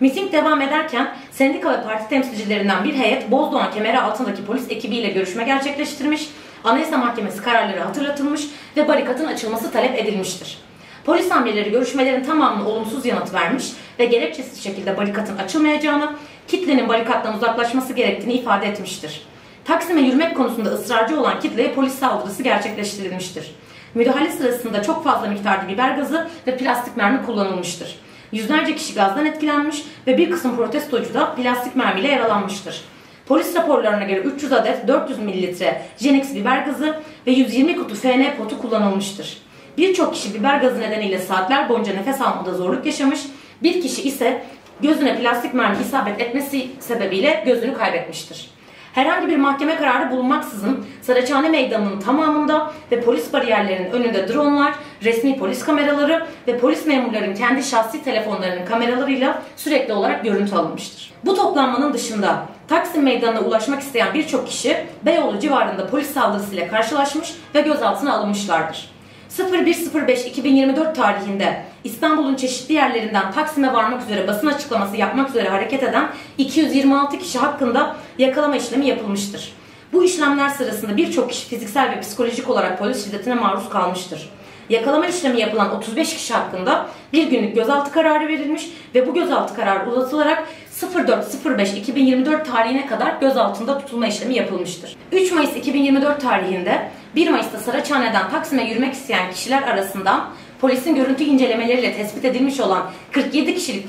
Miting devam ederken sendika ve parti temsilcilerinden bir heyet Bozdoğan kemeri altındaki polis ekibiyle görüşme gerçekleştirmiş, Anayasa Mahkemesi kararları hatırlatılmış ve barikatın açılması talep edilmiştir. Polis amirleri görüşmelerin tamamını olumsuz yanıt vermiş ve gerekçesiz şekilde barikatın açılmayacağını, kitlenin barikattan uzaklaşması gerektiğini ifade etmiştir. Taksim'e yürümek konusunda ısrarcı olan kitleye polis saldırısı gerçekleştirilmiştir. Müdahale sırasında çok fazla miktarda biber gazı ve plastik mermi kullanılmıştır. Yüzlerce kişi gazdan etkilenmiş ve bir kısım protestocu da plastik mermiyle yaralanmıştır. Polis raporlarına göre 300 adet 400 mililitre Jenex biber gazı ve 120 kutu FN potu kullanılmıştır. Birçok kişi biber gazı nedeniyle saatler boyunca nefes almada zorluk yaşamış, bir kişi ise gözüne plastik mermi isabet etmesi sebebiyle gözünü kaybetmiştir. Herhangi bir mahkeme kararı bulunmaksızın Saraçhane Meydanı'nın tamamında ve polis bariyerlerinin önünde dronlar, resmi polis kameraları ve polis memurlarının kendi şahsi telefonlarının kameralarıyla sürekli olarak görüntü alınmıştır. Bu toplanmanın dışında Taksim Meydanı'na ulaşmak isteyen birçok kişi Beyoğlu civarında polis saldırısıyla karşılaşmış ve gözaltına alınmışlardır. 01.05.2024 tarihinde İstanbul'un çeşitli yerlerinden Taksim'e varmak üzere basın açıklaması yapmak üzere hareket eden 226 kişi hakkında yakalama işlemi yapılmıştır. Bu işlemler sırasında birçok kişi fiziksel ve psikolojik olarak polis şiddetine maruz kalmıştır. Yakalama işlemi yapılan 35 kişi hakkında bir günlük gözaltı kararı verilmiş ve bu gözaltı kararı uzatılarak 04.05.2024 tarihine kadar gözaltında tutulma işlemi yapılmıştır. 3 Mayıs 2024 tarihinde 1 Mayıs'ta Saraçhane'den Taksim'e yürümek isteyen kişiler arasında polisin görüntü incelemeleriyle tespit edilmiş olan 47 kişilik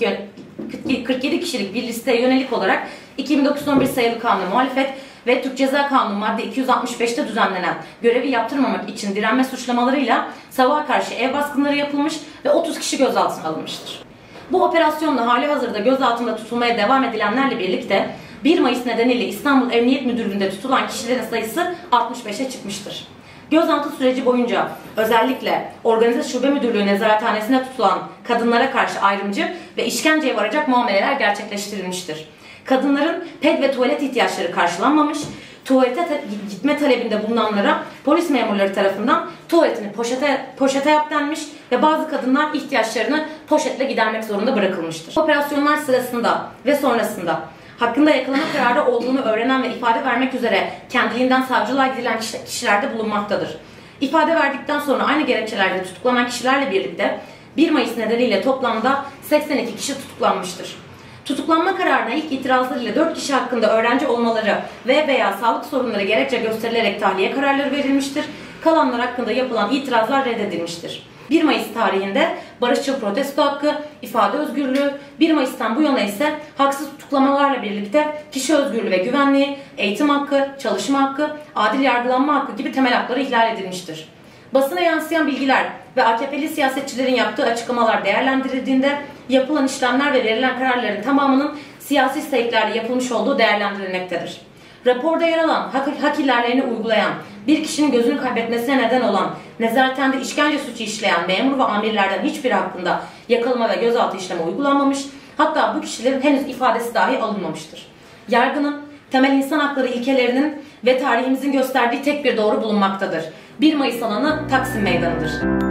47 kişilik bir listeye yönelik olarak 2911 sayılı kanuna muhalefet ve Türk Ceza Kanunu madde 265'te düzenlenen görevi yaptırmamak için direnme suçlamalarıyla sabaha karşı ev baskınları yapılmış ve 30 kişi gözaltına alınmıştır. Bu operasyonla hali hazırda gözaltında tutulmaya devam edilenlerle birlikte 1 Mayıs nedeniyle İstanbul Emniyet Müdürlüğü'nde tutulan kişilerin sayısı 65'e çıkmıştır. Gözaltı süreci boyunca özellikle Organize Şube Müdürlüğü nezarethanesinde tutulan kadınlara karşı ayrımcı ve işkenceye varacak muameleler gerçekleştirilmiştir. Kadınların ped ve tuvalet ihtiyaçları karşılanmamış, tuvalete gitme talebinde bulunanlara polis memurları tarafından tuvaletini poşete, poşete yap denmiş ve bazı kadınlar ihtiyaçlarını poşetle gidermek zorunda bırakılmıştır. Operasyonlar sırasında ve sonrasında hakkında yakalama kararı olduğunu öğrenen ve ifade vermek üzere kendiliğinden savcılığa gidilen kişiler de bulunmaktadır. İfade verdikten sonra aynı gerekçelerle tutuklanan kişilerle birlikte 1 Mayıs nedeniyle toplamda 82 kişi tutuklanmıştır. Tutuklanma kararına ilk itirazlarıyla 4 kişi hakkında öğrenci olmaları ve veya sağlık sorunları gerekçe gösterilerek tahliye kararları verilmiştir. Kalanlar hakkında yapılan itirazlar reddedilmiştir. 1 Mayıs tarihinde barışçıl protesto hakkı, ifade özgürlüğü, 1 Mayıs'tan bu yana ise haksız tutuklamalarla birlikte kişi özgürlüğü ve güvenliği, eğitim hakkı, çalışma hakkı, adil yargılanma hakkı gibi temel hakları ihlal edilmiştir. Basına yansıyan bilgiler ve AKP'li siyasetçilerin yaptığı açıklamalar değerlendirildiğinde yapılan işlemler ve verilen kararların tamamının siyasi isteklerle yapılmış olduğu değerlendirilmektedir. Raporda yer alan hak, hak ilerlerini uygulayan, bir kişinin gözünü kaybetmesine neden olan, nezaretinde işkence suçu işleyen memur ve amirlerden hiçbir hakkında yakalama ve gözaltı işlemi uygulanmamış, hatta bu kişilerin henüz ifadesi dahi alınmamıştır. Yargının temel insan hakları ilkelerinin ve tarihimizin gösterdiği tek bir doğru bulunmaktadır. 1 Mayıs alanı Taksim Meydanı'dır.